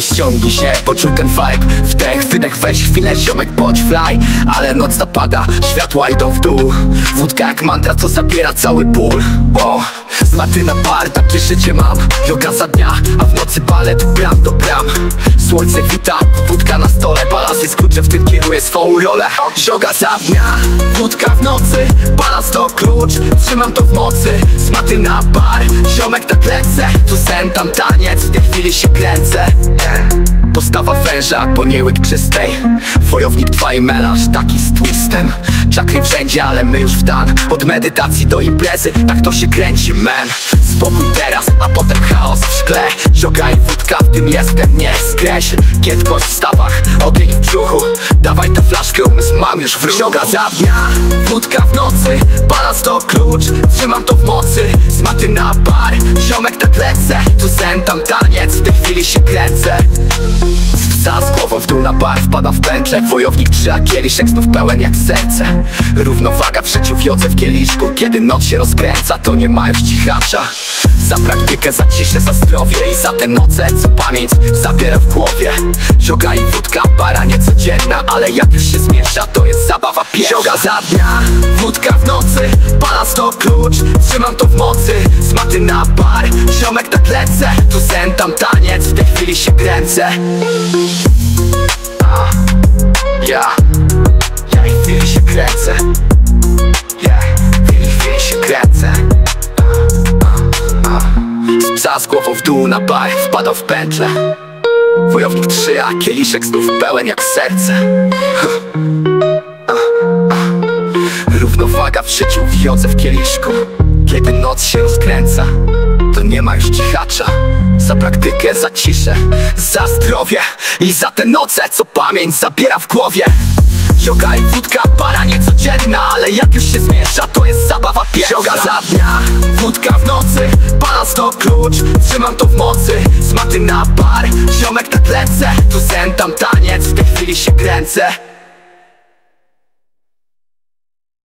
ściągnij się, poczuj ten vibe. Wdech, wydech, weź chwilę, ziomek, bądź fly. Ale noc zapada, światła idą w dół. Wódka jak mantra, co zabiera cały ból z maty na bar, takie życie mam. Yoga za dnia, a w nocy balet bram do bram. Słońce wita, wódka na stole. Balans jest kluczem, w tym kieruję swą rolę. Yoga za dnia, wódka w nocy. Balans to klucz, trzymam to w mocy. Z maty na bar, ziomek tak lecę Tu sen, tam taniec, w tej chwili się kręcę Postawa węża, poniełyk czystej. Wojownik trwa i melanż, taki z twistem. Czakry wszędzie, ale my już w dan. Od medytacji do imprezy, tak to się kręci, man Spokój teraz, a potem chaos w szkle. Żoga i wódka, w tym jestem, nie skreśl Giętkość w stawach, ogień w brzuchu. Dawaj tę flaszkę, umysł mam już w ruchu. Za dnia, wódka w nocy. Balans to klucz, trzymam to w mocy. Z maty na bar, ziomek tak lecę. Tu sen, tam taniec, chwili się Psa z głową w dół na bar wpada w pętlę Wojownik trzy, a kieliszek znów pełen jak serce. Równowaga w życiu w kieliszku Kiedy noc się rozkręca, to nie ma już cichacza Za praktykę, za ciszę, za zdrowie I za te noce, co pamięć zabiera w głowie. Żoga i wódka, para niecodzienna Ale jak już się zmiesza, to jest zabawa pierwsza. Żoga za dnia, wódka w nocy Balans to klucz, trzymam to w mocy. Z maty na bar, ziomek tak lecę Tu sen, tam taniec, w tej chwili się kręcę. Ja, ja Z głową w dół na bar wpadał w pętlę. Wojownik trzy, a kieliszek znów pełen jak serce. Równowaga w życiu wiodze w kieliszku. Kiedy noc się rozkręca To nie ma już cichacza. Za praktykę, za ciszę Za zdrowie I za te noce, co pamięć zabiera w głowie Yoga i wódka, para niecodzienna Ale jak już się zmiesza, to jest zabawa pierwsza. Yoga za dnia, wódka w nocy Balans to klucz, trzymam to w mocy. Z maty na bar, ziomek tak lecę Tu sen, tam taniec, w tej chwili się kręcę